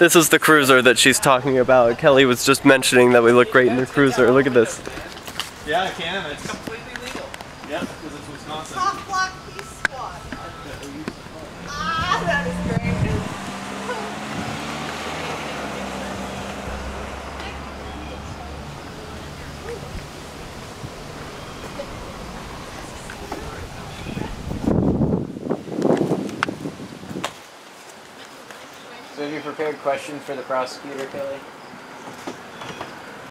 This is the cruiser that she's talking about. Kelly was just mentioning that we look great in the cruiser. Look at this. Yeah, I can. It's completely legal. Yep, because it's Wisconsin. Cop Block peace squad. Ah, that is great. So have you prepared questions for the prosecutor, Kelly?